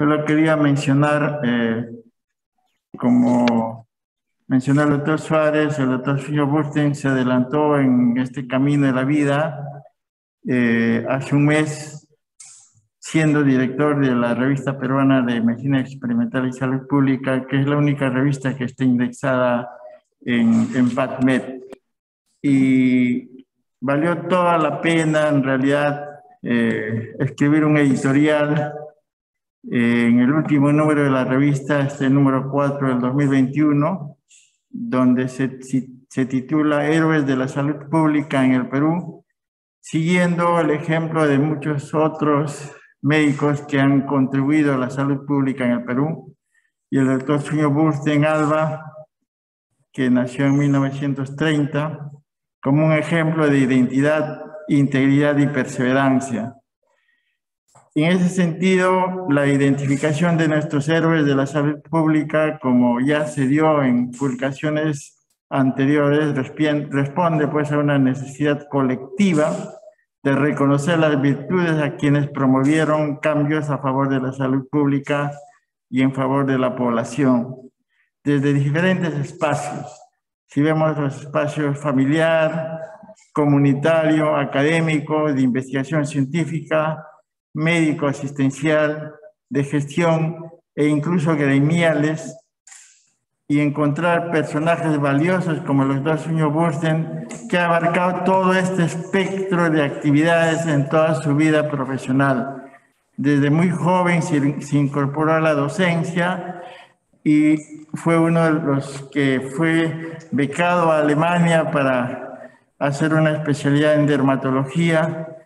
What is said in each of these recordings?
Solo quería mencionar, eh, como mencionó el doctor Suárez, el doctor Silvio Bursten se adelantó en este camino de la vida eh, hace un mes, siendo director de la revista peruana de Medicina Experimental y Salud Pública, que es la única revista que está indexada en, en. Y valió toda la pena, en realidad, eh, escribir un editorial en el último número de la revista, este número 4 del 2021, donde se, titula Héroes de la Salud Pública en el Perú, siguiendo el ejemplo de muchos otros médicos que han contribuido a la salud pública en el Perú, y el doctor Suño Bursten Alba, que nació en 1930, como un ejemplo de identidad, integridad y perseverancia. En ese sentido, la identificación de nuestros héroes de la salud pública, como ya se dio en publicaciones anteriores, responde pues a una necesidad colectiva de reconocer las virtudes a quienes promovieron cambios a favor de la salud pública y en favor de la población, desde diferentes espacios. Si vemos los espacios familiar, comunitario, académico, de investigación científica, médico asistencial, de gestión e incluso gremiales, y encontrar personajes valiosos como el doctor Suño Bursten, que ha abarcado todo este espectro de actividades en toda su vida profesional. Desde muy joven se incorporó a la docencia y fue uno de los que fue becado a Alemania para hacer una especialidad en dermatología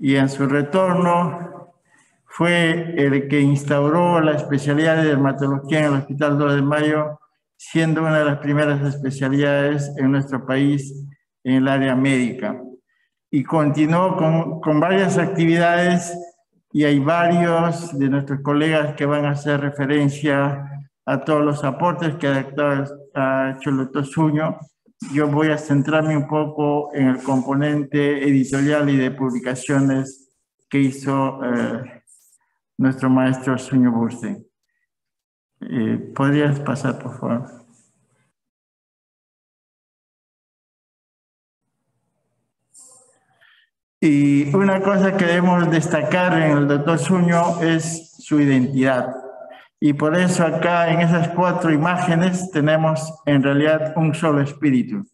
y en su retorno fue el que instauró la especialidad de dermatología en el Hospital 2 de Mayo, siendo una de las primeras especialidades en nuestro país en el área médica. Y continuó con, con varias actividades y hay varios de nuestros colegas que van a hacer referencia a todos los aportes que ha hecho el doctor Suño yo voy a centrarme un poco en el componente editorial y de publicaciones que hizo eh, nuestro maestro Suño Burstein. Eh, ¿Podrías pasar, por favor? Y una cosa que debemos destacar en el doctor Suño es su identidad. Y por eso acá en esas cuatro imágenes tenemos en realidad un solo espíritu.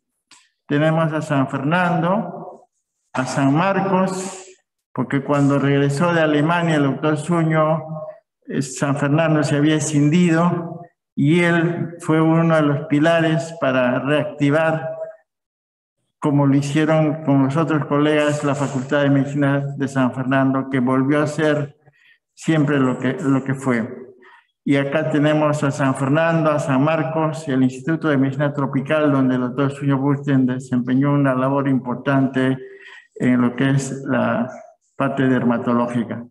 Tenemos a San Fernando, a San Marcos, porque cuando regresó de Alemania el doctor Suño, eh, San Fernando se había escindido y él fue uno de los pilares para reactivar, como lo hicieron con los otros colegas, la Facultad de Medicina de San Fernando, que volvió a ser siempre lo que, lo que fue. Y acá tenemos a San Fernando, a San Marcos y el Instituto de Medicina Tropical, donde el doctor Suño Bursten desempeñó una labor importante en lo que es la parte dermatológica.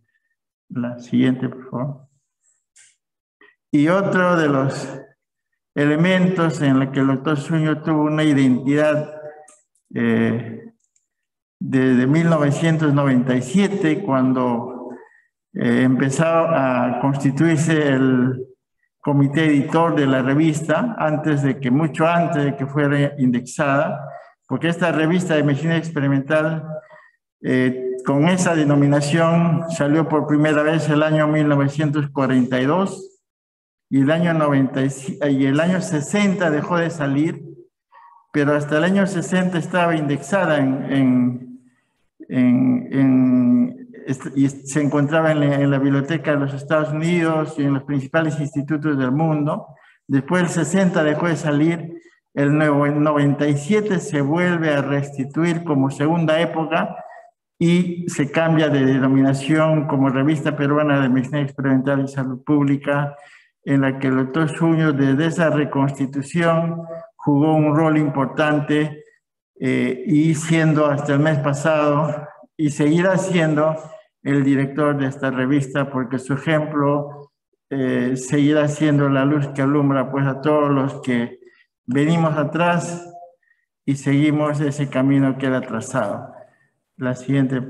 La siguiente, por favor. Y otro de los elementos en los que el doctor Suño tuvo una identidad eh, desde 1997, cuando eh, empezó a constituirse el comité editor de la revista antes de que, mucho antes de que fuera indexada, porque esta revista de medicina experimental eh, con esa denominación salió por primera vez el año 1942 y el año, 90, y el año 60 dejó de salir, pero hasta el año 60 estaba indexada en y se encontraba en la, biblioteca de los Estados Unidos y en los principales institutos del mundo. Después del 60 dejó de salir, el 97 se vuelve a restituir como segunda época y se cambia de denominación como Revista Peruana de Medicina Experimental y Salud Pública, en la que el doctor Suño desde esa reconstitución jugó un rol importante eh, y siendo hasta el mes pasado y seguirá siendo el director de esta revista porque su ejemplo eh, seguirá siendo la luz que alumbra pues a todos los que venimos atrás y seguimos ese camino que él ha trazado. La siguiente.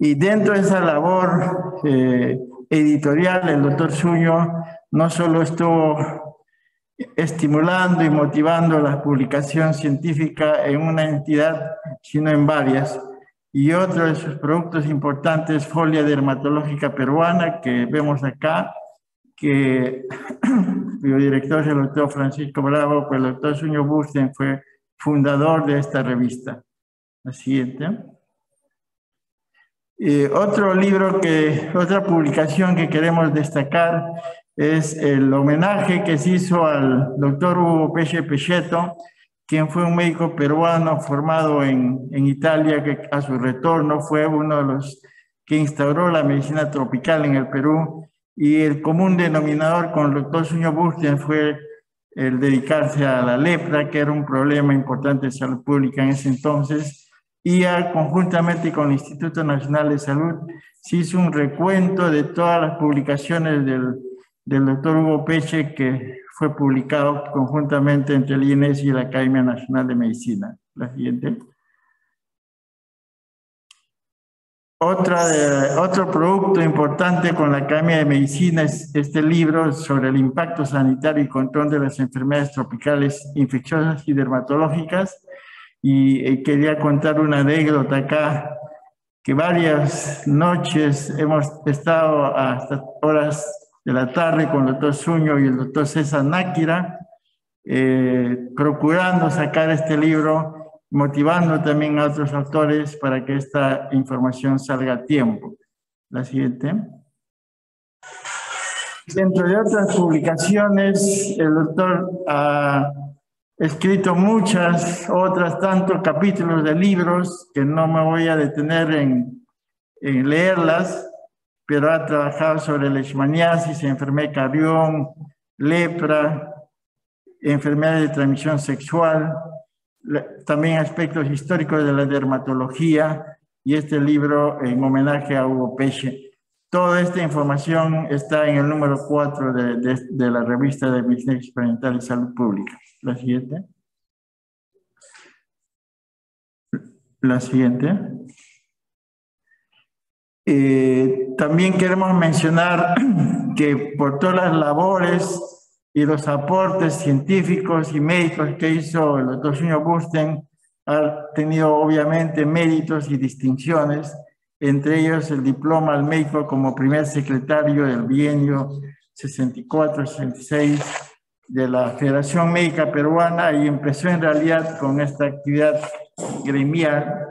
Y dentro de esa labor eh, editorial, el doctor Suño no solo estuvo estimulando y motivando la publicación científica en una entidad, sino en varias. Y otro de sus productos importantes, Folia Dermatológica Peruana, que vemos acá, que el director es el doctor Francisco Bravo, pues el doctor Suño Bursten fue fundador de esta revista. La siguiente. otro libro que, otra publicación que queremos destacar es el homenaje que se hizo al doctor Hugo Peche Pecheto, quien fue un médico peruano formado en, en Italia, que a su retorno fue uno de los que instauró la medicina tropical en el Perú. Y el común denominador con el doctor Suño Bursten fue el dedicarse a la lepra, que era un problema importante de salud pública en ese entonces, y conjuntamente con el Instituto Nacional de Salud se hizo un recuento de todas las publicaciones del, del doctor Hugo Peche que fue publicado conjuntamente entre el INES y la Academia Nacional de Medicina. La siguiente. Otra de, otro producto importante con la Academia de Medicina es este libro sobre el impacto sanitario y control de las enfermedades tropicales infecciosas y dermatológicas. Y eh, quería contar una anécdota acá, que varias noches hemos estado hasta horas de la tarde con el doctor Suño y el doctor César Náquira, eh, procurando sacar este libro motivando también a otros autores para que esta información salga a tiempo. La siguiente. Dentro de otras publicaciones, el doctor ha escrito muchas otras, tantos capítulos de libros que no me voy a detener en, en leerlas, pero ha trabajado sobre leishmaniasis, enfermedad de Carrión, lepra, enfermedades de transmisión sexual, también aspectos históricos de la dermatología y este libro en homenaje a Hugo Peche. Toda esta información está en el número 4 de, de, la revista de Medicina Experimental y Salud Pública. La siguiente. La siguiente. Eh, también queremos mencionar que por todas las labores y los aportes científicos y médicos que hizo el doctor Junio Busten ha tenido obviamente méritos y distinciones, entre ellos el diploma al médico como primer secretario del bienio 64-66 de la Federación Médica Peruana y empezó en realidad con esta actividad gremial.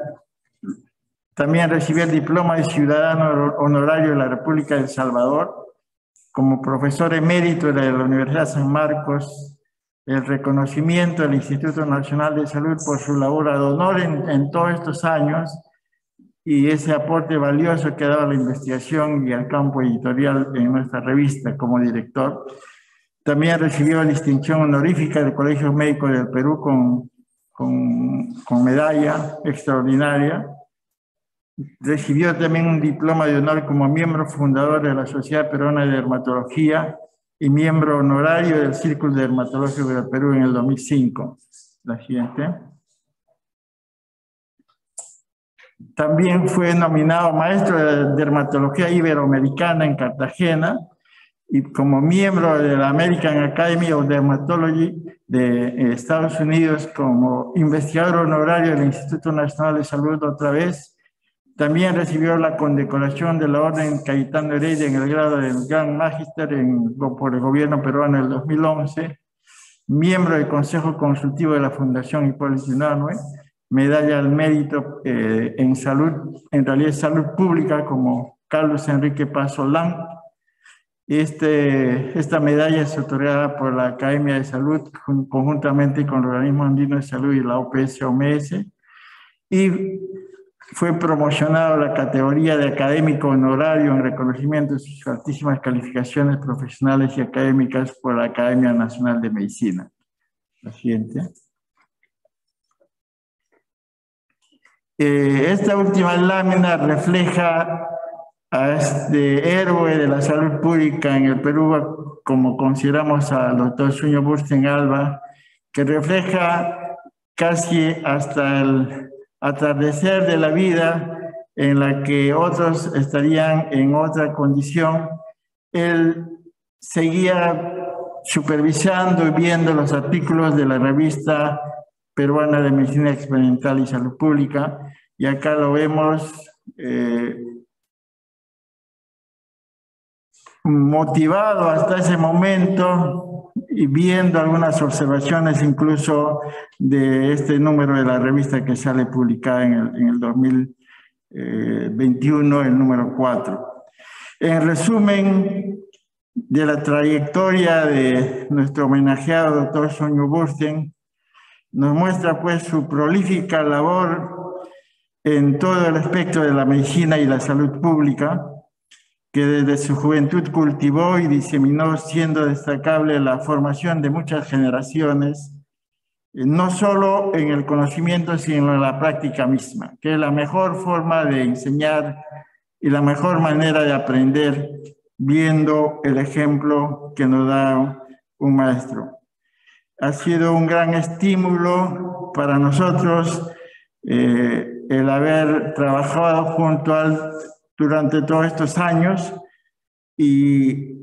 También recibió el diploma de ciudadano honorario de la República de El Salvador como profesor emérito de la Universidad San Marcos, el reconocimiento del Instituto Nacional de Salud por su labor de honor en, todos estos años y ese aporte valioso que ha dado a la investigación y al campo editorial en nuestra revista como director. También recibió la distinción honorífica del Colegio Médico del Perú con, con, con medalla extraordinaria Recibió también un diploma de honor como miembro fundador de la Sociedad Peruana de Dermatología y miembro honorario del Círculo Dermatológico del Perú en el 2005. La siguiente. También fue nominado maestro de dermatología iberoamericana en Cartagena y como miembro de la American Academy of Dermatology de Estados Unidos como investigador honorario del Instituto Nacional de Salud otra vez también recibió la condecoración de la Orden Cayetano Heredia en el grado del Gran Magister en, por el gobierno peruano en el 2011, miembro del Consejo Consultivo de la Fundación Hipólito Unanue, medalla al mérito eh, en salud, en realidad salud pública como Carlos Enrique Pazolán. Este, esta medalla es otorgada por la Academia de Salud conjuntamente con el Organismo Andino de Salud y la OPS-OMS. Y fue promocionado la categoría de académico honorario en reconocimiento de sus altísimas calificaciones profesionales y académicas por la Academia Nacional de Medicina. La siguiente. Eh, esta última lámina refleja a este héroe de la salud pública en el Perú, como consideramos al doctor Suño Bursten Alba, que refleja casi hasta el atardecer de la vida en la que otros estarían en otra condición, él seguía supervisando y viendo los artículos de la revista peruana de medicina experimental y salud pública, y acá lo vemos eh, motivado hasta ese momento viendo algunas observaciones incluso de este número de la revista que sale publicada en el, en el 2021, el número 4. En resumen de la trayectoria de nuestro homenajeado doctor Soño Bursten, nos muestra pues su prolífica labor en todo el aspecto de la medicina y la salud pública, que desde su juventud cultivó y diseminó, siendo destacable la formación de muchas generaciones, eh, no solo en el conocimiento, sino en la práctica misma, que es la mejor forma de enseñar y la mejor manera de aprender viendo el ejemplo que nos da un maestro. Ha sido un gran estímulo para nosotros eh, el haber trabajado junto al durante todos estos años y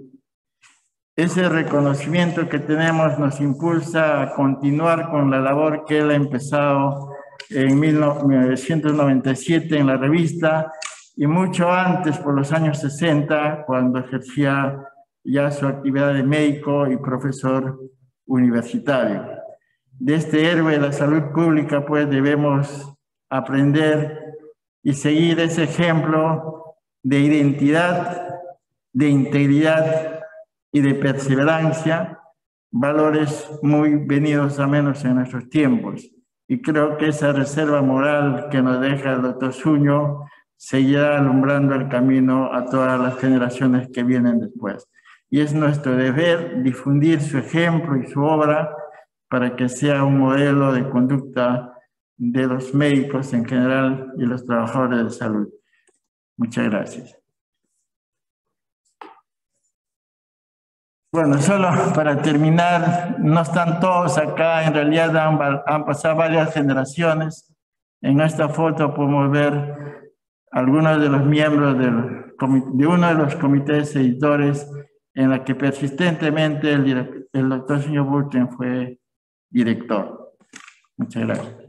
ese reconocimiento que tenemos nos impulsa a continuar con la labor que él ha empezado en 1997 en la revista y mucho antes, por los años 60, cuando ejercía ya su actividad de médico y profesor universitario. De este héroe de la salud pública, pues debemos aprender y seguir ese ejemplo de identidad, de integridad y de perseverancia, valores muy venidos a menos en nuestros tiempos. Y creo que esa reserva moral que nos deja el doctor Suño seguirá alumbrando el camino a todas las generaciones que vienen después. Y es nuestro deber difundir su ejemplo y su obra para que sea un modelo de conducta de los médicos en general y los trabajadores de salud. Muchas gracias. Bueno, solo para terminar, no están todos acá, en realidad han, pasado varias generaciones. En esta foto podemos ver algunos de los miembros de uno de los comités editores en la que persistentemente el, el doctor señor Burton fue director. Muchas gracias.